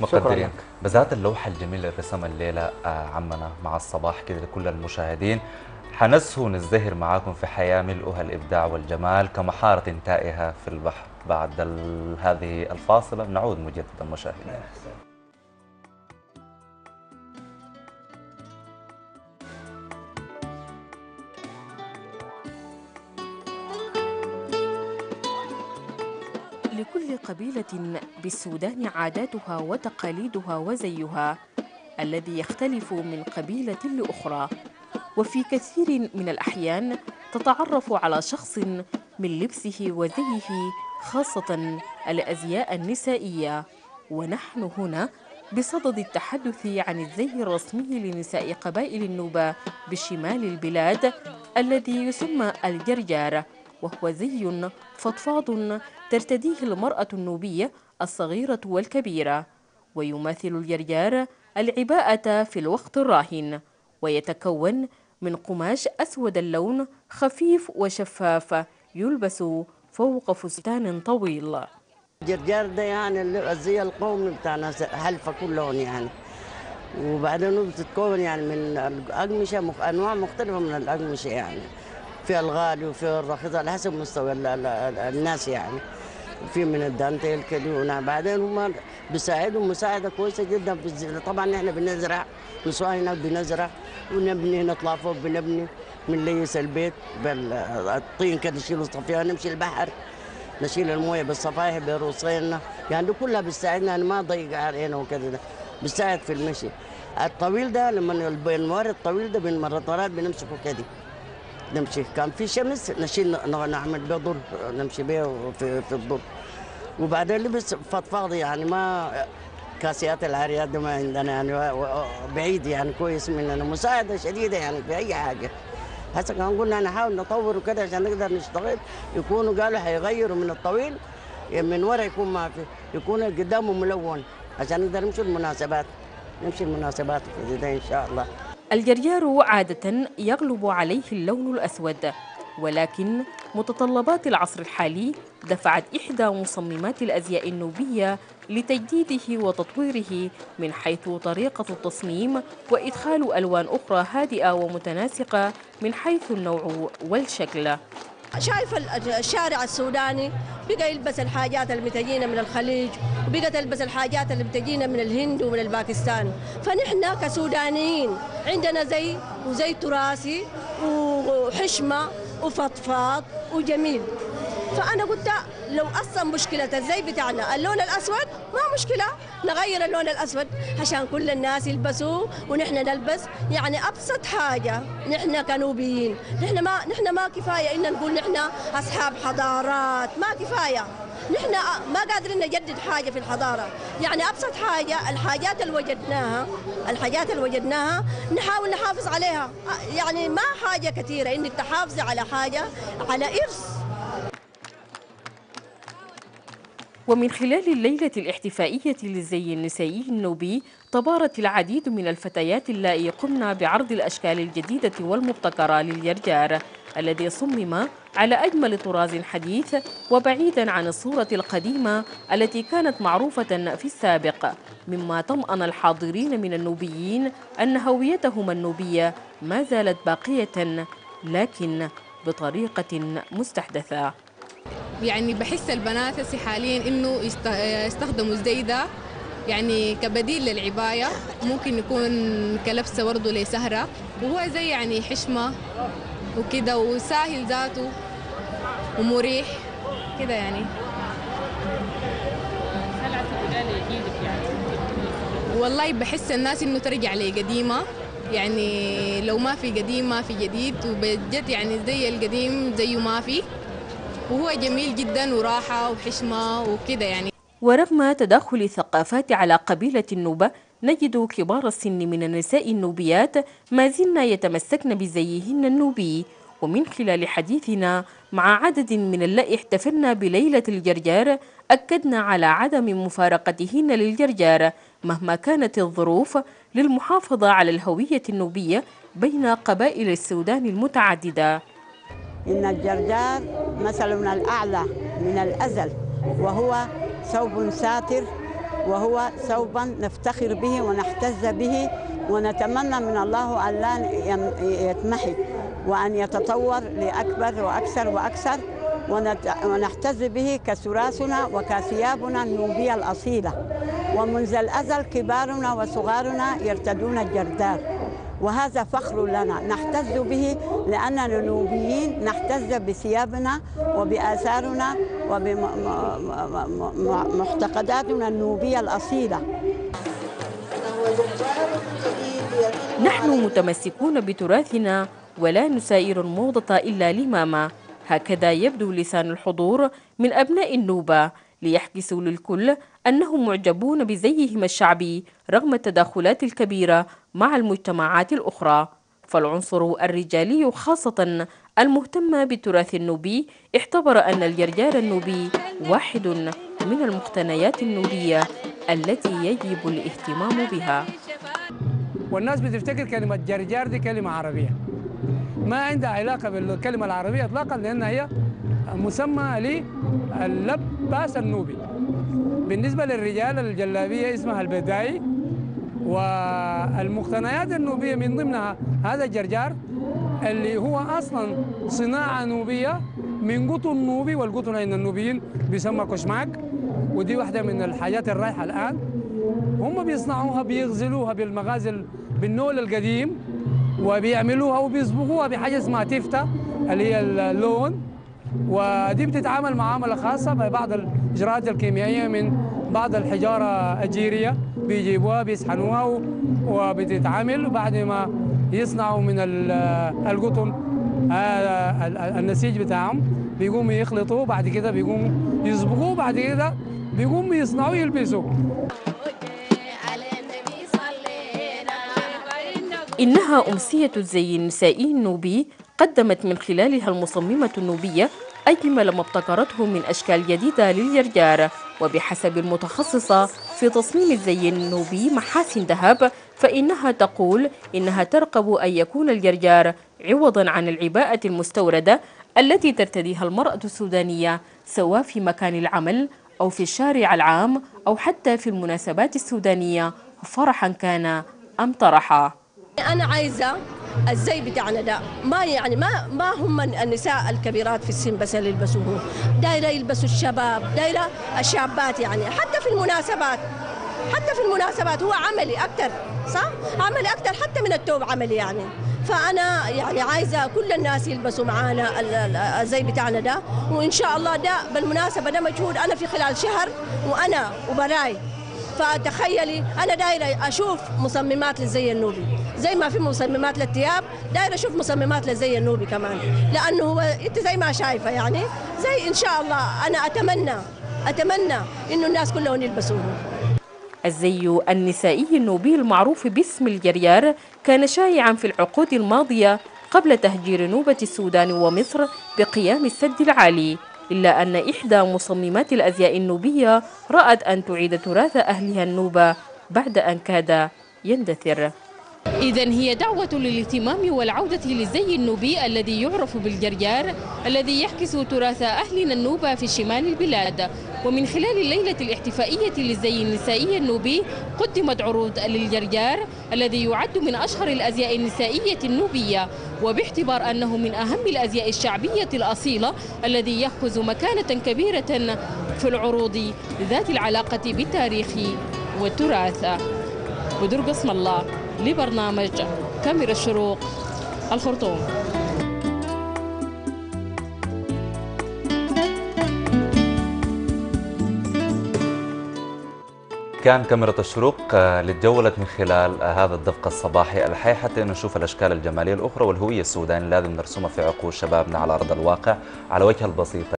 مقدرين. بذات اللوحة الجميلة اللي رسمها الليلة آه، عمنا مع الصباح كده لكل المشاهدين. حنسهو نزدهر معاكم في حياة ملؤها الإبداع والجمال كمحارة تائهة في البحر. بعد هذه الفاصلة نعود مجددا مشاهدينا. لكل قبيلة بالسودان عاداتها وتقاليدها وزيها الذي يختلف من قبيلة لأخرى. وفي كثير من الأحيان تتعرف على شخص من لبسه وزيه خاصة الأزياء النسائية. ونحن هنا بصدد التحدث عن الزي الرسمي لنساء قبائل النوبة بشمال البلاد الذي يسمى الجرجار. وهو زي فضفاض ترتديه المرأة النوبية الصغيرة والكبيرة. ويماثل الجرجار العباءة في الوقت الراهن ويتكون من قماش أسود اللون خفيف وشفاف يلبس فوق فستان طويل. الجرجار ده يعني الزي القومي بتاعنا حلفة كلهم يعني. وبعدين بتتكون يعني من الأقمشة مخ... أنواع مختلفة من الأقمشة يعني. في الغالي وفي الرخيص على حسب مستوى ال... ال... الناس يعني. في من الدانتيل كده بعدين هم بيساعدهم مساعدة كويسة جدا في. طبعا إحنا بنزرع نسوان هناك بنزرع ونبني نطلع فوق بنبني بنليس البيت بالطين كده نشيله صفيان نمشي البحر نشيل الموية بالصفايح بروسينا يعني دي كلها بتساعدنا أنا ما اضيق علينا وكذا بتساعد في المشي. الطويل ده لما الموارد الطويل ده بين مرات بنمسكه كده. نمشي. كان في شمس نشيل نعمل به ضر نمشي به في, في الضر وبعدين لبس فضفاض يعني ما كاسيات العاريات دي ما عندنا يعني بعيد يعني كويس مننا. مساعدة شديدة يعني في أي حاجة. هسه كان قلنا نحاول نطور وكده عشان نقدر نشتغل. يكونوا قالوا حيغيروا من الطويل من ورا يكون ما في يكون قدامه ملون. عشان نقدر نمشي المناسبات. نمشي المناسبات كده إن شاء الله. الجريار عادة يغلب عليه اللون الأسود ولكن متطلبات العصر الحالي دفعت إحدى مصممات الأزياء النوبية لتجديده وتطويره من حيث طريقة التصميم وإدخال ألوان أخرى هادئة ومتناسقة من حيث النوع والشكل. شايف الشارع السوداني بقى يلبس الحاجات اللي بتجينا من الخليج وبقى تلبس الحاجات اللي بتجينا من الهند ومن الباكستان. فنحن كسودانيين عندنا زي وزي تراثي وحشمة وفضفاض وجميل. فأنا قلت لو أصلا مشكلة الزي بتاعنا اللون الأسود؟ ما مشكلة نغير اللون الأسود عشان كل الناس يلبسوه ونحن نلبس. يعني أبسط حاجة نحن كنوبيين نحن ما نحن ما كفاية إن نقول نحن أصحاب حضارات ما كفاية. نحن ما قادرين نجدد حاجة في الحضارة. يعني أبسط حاجة الحاجات اللي وجدناها الحاجات اللي وجدناها نحاول نحافظ عليها. يعني ما حاجة كثيرة إنك تحافظي على حاجة على إرث. ومن خلال الليلة الاحتفائية للزي النسائي النوبي تبارت العديد من الفتيات اللائي قمن بعرض الأشكال الجديدة والمبتكرة لليرجار الذي صمم على أجمل طراز حديث وبعيدا عن الصورة القديمة التي كانت معروفة في السابق. مما طمأن الحاضرين من النوبيين أن هويتهم النوبية ما زالت باقية لكن بطريقة مستحدثة. يعني بحس البنات هسه حاليا إنه يستخدموا الزي ده. يعني كبديل للعباية ممكن يكون كلبسة برضه لسهرة وهو زي يعني حشمة وكده وساهل ذاته ومريح كده يعني. يعني؟ والله بحس الناس إنه ترجع لقديمة. يعني لو ما في قديم ما في جديد وبجد يعني زي القديم زيه ما في. وهو جميل جدا وراحة وحشمة وكده يعني. ورغم تداخل الثقافات على قبيلة النوبة نجد كبار السن من النساء النوبيات ما زلن يتمسكن بزيهن النوبي. ومن خلال حديثنا مع عدد من اللائي احتفلنا بليلة الجرجار أكدنا على عدم مفارقتهن للجرجار مهما كانت الظروف للمحافظة على الهوية النوبية بين قبائل السودان المتعددة. إن الجرجار مثلنا الأعلى من الأزل وهو ثوب ساتر وهو ثوبا نفتخر به ونحتز به ونتمنى من الله أن لا يتمحي وأن يتطور لأكبر وأكثر وأكثر ونحتز به كتراثنا وكثيابنا النوبية الأصيلة. ومنذ الأزل كبارنا وصغارنا يرتدون الجردار وهذا فخر لنا. نحتز به لأننا نوبيين نحتز بثيابنا وبآثارنا وبمعتقداتنا النوبية الأصيلة. نحن متمسكون بتراثنا ولا نسائر الموضة إلا لماما. هكذا يبدو لسان الحضور من أبناء النوبة. ليحكسوا للكل أنهم معجبون بزيهم الشعبي رغم التداخلات الكبيرة مع المجتمعات الأخرى. فالعنصر الرجالي خاصة المهتم بالتراث النوبي اعتبر أن الجرجار النوبي واحد من المقتنيات النوبية التي يجب الاهتمام بها. والناس بتفتكر كلمة جرجار دي كلمة عربية. ما عندها علاقة بالكلمة العربية إطلاقا لأنها هي مسمى للباس النوبي. بالنسبة للرجال الجلابية اسمها البداي والمقتنيات النوبية من ضمنها هذا الجرجار اللي هو أصلا صناعة نوبية من قطن نوبي والقطن عند النوبيين بيسمى كشماك ودي واحدة من الحاجات الرايحة الآن. هم بيصنعوها بيغزلوها بالمغازل بالنول القديم وبيعملوها وبيصبغوها بحاجة اسمها تيفتا اللي هي اللون. ودي بتتعامل معامله خاصة ببعض الإجراءات الكيميائية من بعض الحجارة الجيرية. بيجيبوها بيسحنوها وبتتعامل. بعد ما يصنعوا من ال- القطن آه، ال- ال- النسيج بتاعهم بيقوموا يخلطوه. بعد كده بيقوموا يصبغوه. بعد كده بيقوموا يصنعوه يلبسوه. إنها أمسية الزي النسائي النوبي قدمت من خلالها المصممة النوبية أجمل ما ابتكرته من أشكال جديدة للجرجار وبحسب المتخصصة في تصميم الزي النوبي محاسن ذهب فإنها تقول إنها ترقب أن يكون الجرجار عوضا عن العباءة المستوردة التي ترتديها المرأة السودانية سواء في مكان العمل أو في الشارع العام أو حتى في المناسبات السودانية. فرحا كان أم طرحا. أنا عايزة الزي بتاعنا ده ما يعني ما ما هم النساء الكبيرات في السن بس اللي يلبسوه. دايرة يلبسوا الشباب دايرة الشابات يعني حتى في المناسبات حتى في المناسبات هو عملي أكثر صح؟ عملي أكثر حتى من التوب عملي يعني. فأنا يعني عايزة كل الناس يلبسوا معانا ال- ال- الزي بتاعنا ده وإن شاء الله ده بالمناسبة ده مجهود. أنا في خلال شهر وأنا وبراي فتخيلي أنا دايرة أشوف مصممات للزي النوبي. زي ما في مصممات للثياب دايره أشوف مصممات للزي النوبي كمان. لأنه هو أنت زي ما شايفة يعني زي إن شاء الله أنا أتمنى أتمنى إنه الناس كلهم يلبسوه. الزي النسائي النوبي المعروف باسم الجريار كان شائعا في العقود الماضية قبل تهجير نوبة السودان ومصر بقيام السد العالي إلا أن إحدى مصممات الأزياء النوبية رأت أن تعيد تراث أهلها النوبة بعد أن كاد يندثر. إذا هي دعوة للاهتمام والعودة للزي النوبي الذي يعرف بالجرجار الذي يعكس تراث أهلنا النوبة في شمال البلاد. ومن خلال الليلة الاحتفائية للزي النسائي النوبي قدمت عروض للجرجار الذي يعد من أشهر الأزياء النسائية النوبية. وباعتبار أنه من أهم الأزياء الشعبية الأصيلة الذي يأخذ مكانة كبيرة في العروض ذات العلاقة بالتاريخ والتراث بدر قسم الله. لبرنامج كاميرا الشروق الخرطوم. كان كاميرا الشروق آه، اللي تجولت من خلال آه، هذا الدفق الصباحي الحي حتى نشوف الأشكال الجمالية الأخرى والهوية السودانية لازم نرسمها في عقول شبابنا على أرض الواقع على وجه البسيطة.